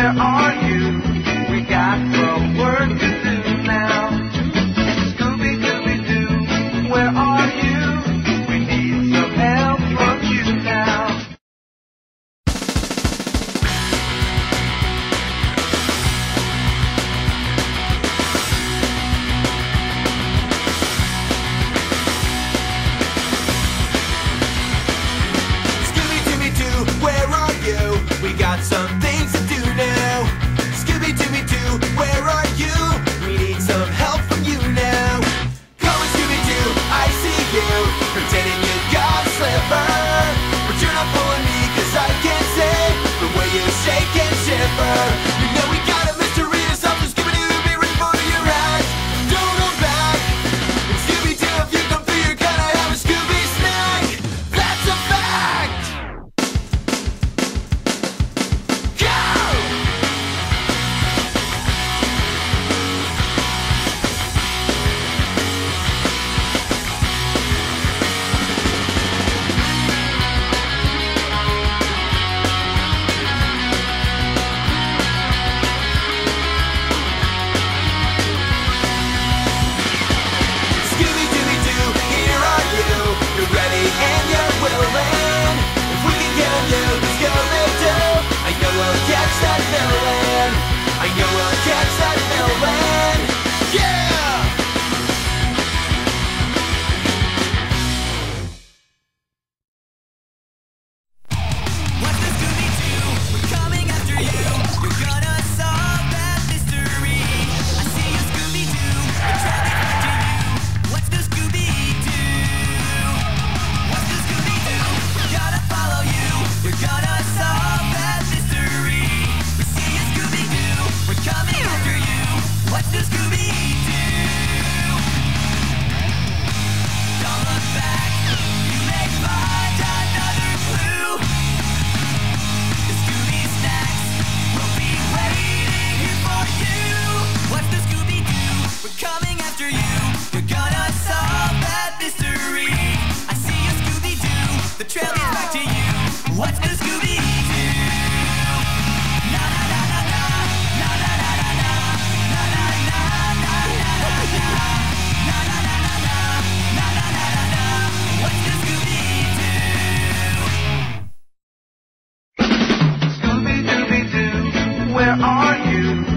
there are Lord. you.